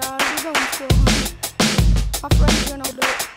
guys, we're going still, huh? My friend's gonna do.